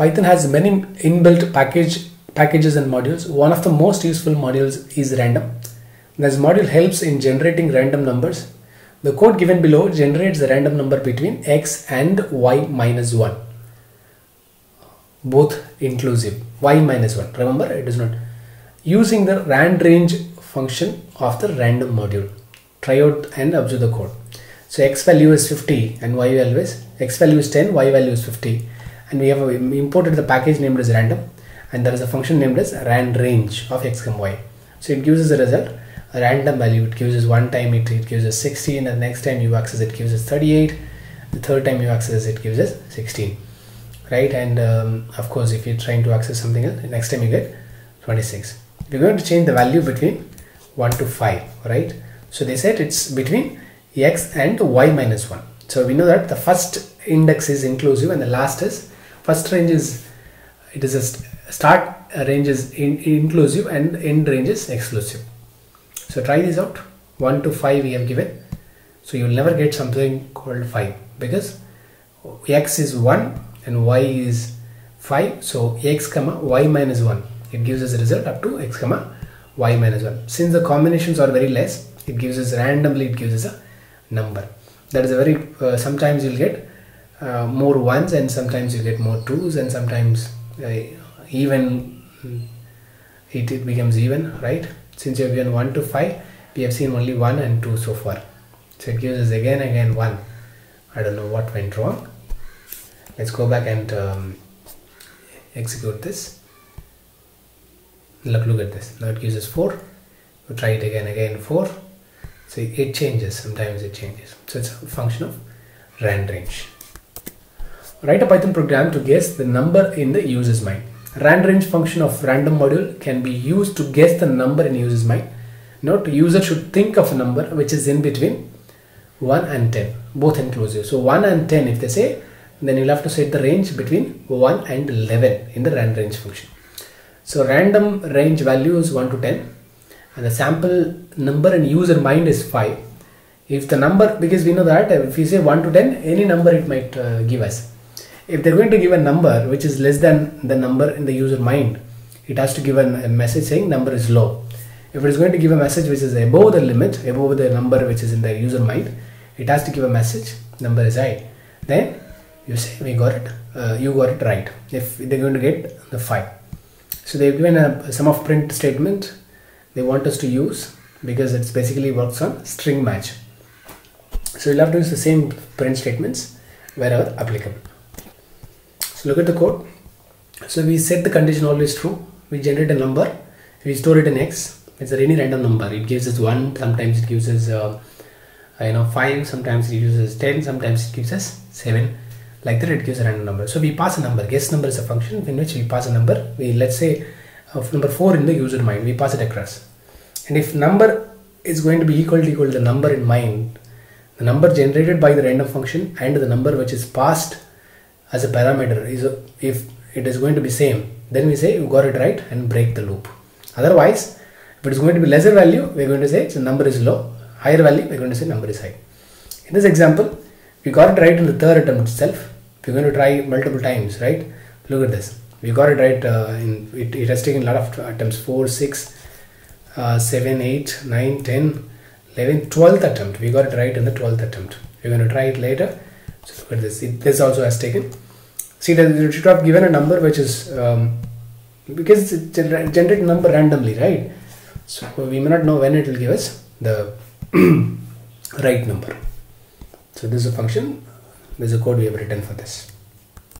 Python has many inbuilt package packages and modules. One of the most useful modules is random. This module helps in generating random numbers. The code given below generates a random number between x and y minus 1. Both inclusive. y minus 1. Remember it is not. Using the randrange function of the random module. Try out and observe the code. So x value is 50 and y value is x value is 10, y value is 50 and we have imported the package named as random and there is a function named as randrange of x and y. So it gives us a result, a random value. It gives us one time it, it gives us 16 and the next time you access it gives us 38. The third time you access it gives us 16 right and um, of course if you're trying to access something else next time you get 26 we're going to change the value between 1 to 5 right so they said it's between x and y minus 1 so we know that the first index is inclusive and the last is first range is it is a st start range is in, inclusive and end range is exclusive. So try this out. 1 to 5 we have given. So you will never get something called 5 because x is 1 and y is 5 so x comma y minus 1 it gives us a result up to x comma y minus 1 since the combinations are very less it gives us randomly it gives us a number. That is a very uh, sometimes you'll get uh, more ones and sometimes you get more twos and sometimes uh, even it, it becomes even right? Since you have given 1 to 5 we have seen only 1 and 2 so far. So it gives us again again 1 I don't know what went wrong. Let's go back and um, execute this. Look look at this. Now it gives us 4 we try it again again 4 so it changes. Sometimes it changes. So it's a function of randrange write a python program to guess the number in the user's mind. Randrange function of random module can be used to guess the number in user's mind. Note user should think of a number which is in between 1 and 10 both inclusive so 1 and 10 if they say then you'll have to set the range between 1 and 11 in the randrange function. So random range value is 1 to 10 and the sample number in user mind is 5 if the number because we know that if we say 1 to 10 any number it might uh, give us if they're going to give a number which is less than the number in the user mind it has to give a, message saying number is low. If it is going to give a message which is above the limit above the number which is in the user mind it has to give a message number is high. Then you say we got it. Uh, you got it right. If they're going to get the 5 so they've given a sum of print statement they want us to use because it's basically works on string match. So you'll have to use the same print statements wherever applicable so look at the code. So we set the condition always true. We generate a number. We store it in x. It's a any random number. It gives us 1 sometimes it gives us uh, you know 5 sometimes it gives us 10 sometimes it gives us 7 like that it gives a random number. So we pass a number. Guess number is a function in which we pass a number. We let's say of number 4 in the user mind we pass it across. And if number is going to be equal to equal to the number in mind the number generated by the random function and the number which is passed as a parameter is if it is going to be same then we say you got it right and break the loop. Otherwise if it is going to be lesser value we're going to say the number is low. Higher value we're going to say number is high. In this example we got it right in the third attempt itself. We're going to try multiple times right? Look at this. We got it right uh, in it, it has taken a lot of attempts. 4 6 uh, 7 8 9 10 11 12th attempt. We got it right in the 12th attempt. We're going to try it later so look at this this also has taken. See that it should have given a number which is um, because it gener generate number randomly right? So we may not know when it will give us the right number. So this is a function. This is a code we have written for this